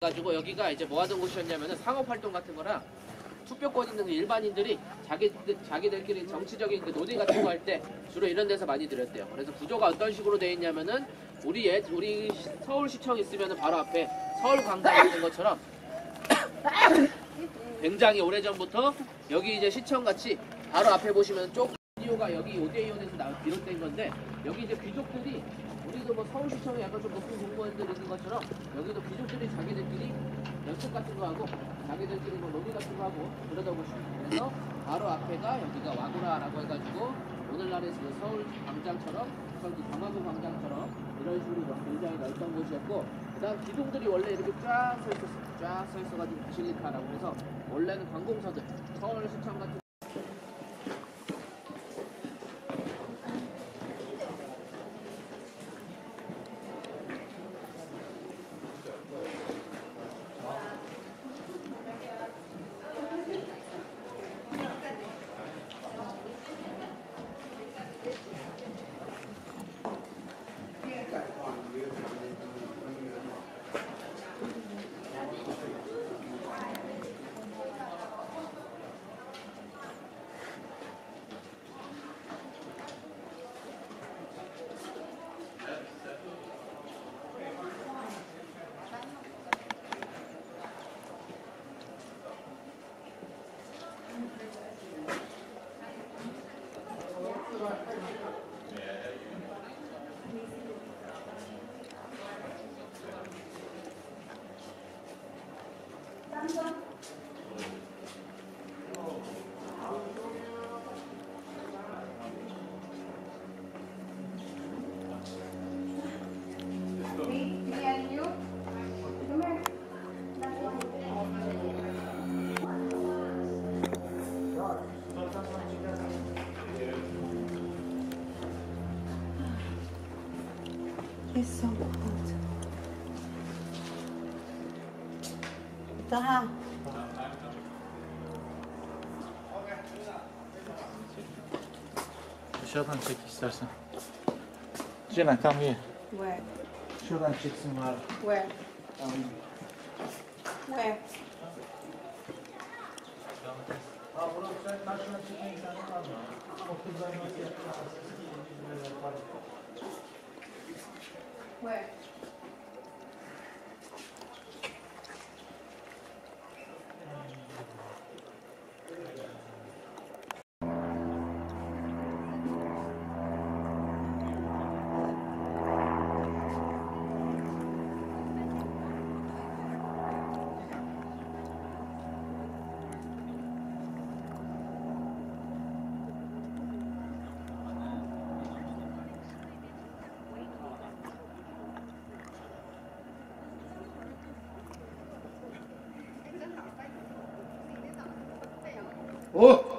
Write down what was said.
가지고 여기가 이제 뭐 하던 곳이었냐면은 상업 활동 같은 거랑 투표권 있는 그 일반인들이 자기 자기들끼리 정치적인 그 논의 같은 거 할 때 주로 이런 데서 많이 들었대요. 그래서 구조가 어떤 식으로 돼 있냐면은 우리 예 우리 시- 서울시청 있으면은 바로 앞에 서울광장 있는 것처럼 굉장히 오래 전부터 여기 이제 시청 같이 바로 앞에 보시면 쪽 오디오가 여기 나 비롯된 건데 여기 이제 귀족들이 우리도 뭐 서울시청에 약간 좀 높은 공무원들 있는 것처럼 여기도 귀족들이 자기들끼리 연습 같은 거 하고 자기들끼리 뭐 논의 같은 거 하고 그러다 보시면 그래서 바로 앞에가 여기가 와구라라고 해가지고 오늘날의 그 서울 광장처럼 저기 광화문 광장처럼 이런 식으로 굉장히 넓던 곳이었고 그다음 기둥들이 원래 이렇게 쫙 서 있었어요. 쫙 서 있어가지고 바실리카라고 해서 원래는 관공서들 서울 시청 같은 Hesap at. Daha. Dışarıdan çek istersen. Ceren come here. Where? Şuradan çeksin var. Where? Tamam. Where? Ha, bunu 喂。Oh!